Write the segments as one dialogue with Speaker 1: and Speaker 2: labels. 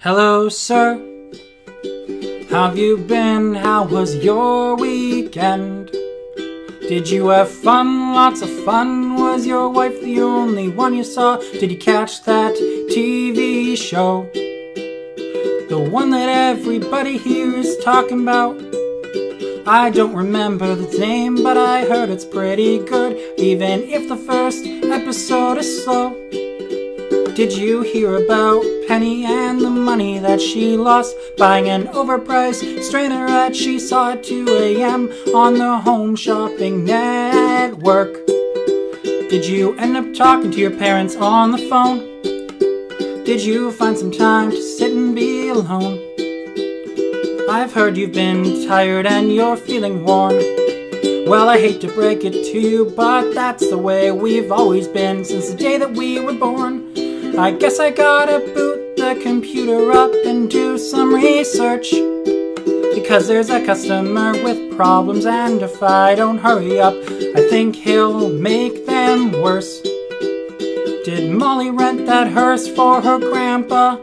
Speaker 1: Hello, sir. How have you been? How was your weekend? Did you have fun? Lots of fun. Was your wife the only one you saw? Did you catch that TV show? The one that everybody here is talking about. I don't remember the name, but I heard it's pretty good, even if the first episode is slow. Did you hear about Penny and the money that she lost buying an overpriced strainer that she saw at 2 a.m. on the Home Shopping Network? Did you end up talking to your parents on the phone? Did you find some time to sit and be alone? I've heard you've been tired and you're feeling worn. Well, I hate to break it to you, but that's the way we've always been since the day that we were born. I guess I gotta boot the computer up and do some research. Because there's a customer with problems, and if I don't hurry up, I think he'll make them worse. Did Molly rent that hearse for her grandpa?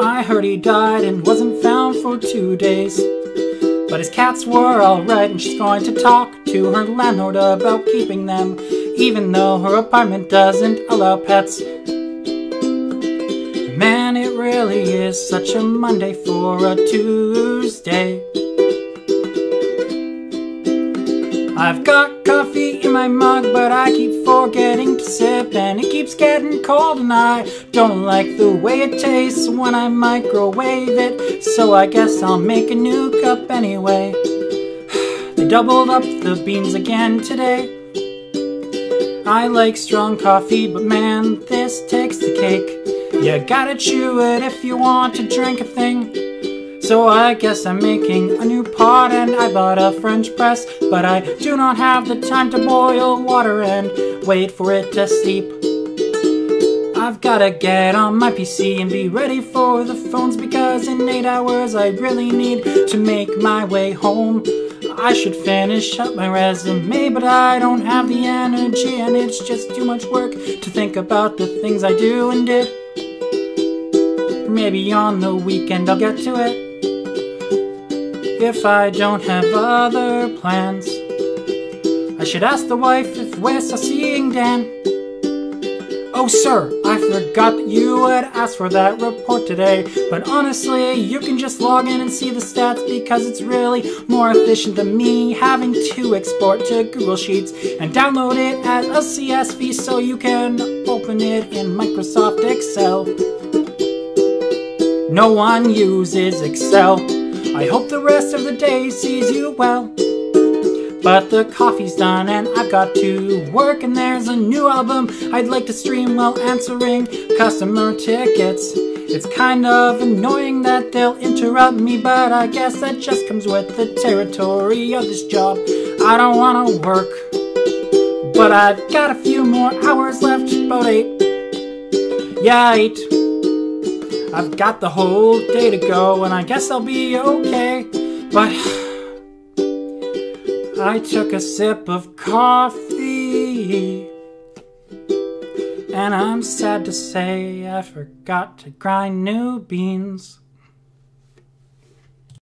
Speaker 1: I heard he died and wasn't found for two days. But his cats were alright, and she's going to talk to her landlord about keeping them, even though her apartment doesn't allow pets. Really is such a Monday for a Tuesday. I've got coffee in my mug, but I keep forgetting to sip, and it keeps getting cold, and I don't like the way it tastes when I microwave it, so I guess I'll make a new cup anyway. They doubled up the beans again today. I like strong coffee, but man, this takes the cake. You gotta chew it if you want to drink a thing. So I guess I'm making a new pot and I bought a French press, but I do not have the time to boil water and wait for it to steep. I've gotta get on my PC and be ready for the phones because in eight hours I really need to make my way home. I should finish up my resume, but I don't have the energy and it's just too much work to think about the things I do and did. Maybe on the weekend I'll get to it if I don't have other plans. I should ask the wife if we're still seeing Dan. Oh, sir, I forgot that you had asked for that report today. But honestly, you can just log in and see the stats because it's really more efficient than me having to export to Google Sheets and download it as a CSV so you can open it in Microsoft Excel. No one uses Excel. I hope the rest of the day sees you well. But the coffee's done and I've got to work and there's a new album I'd like to stream while answering customer tickets. It's kind of annoying that they'll interrupt me, but I guess that just comes with the territory of this job. I don't wanna work, but I've got a few more hours left, about eight. Yeah, eight. I've got the whole day to go, and I guess I'll be okay. But I took a sip of coffee, and I'm sad to say I forgot to grind new beans.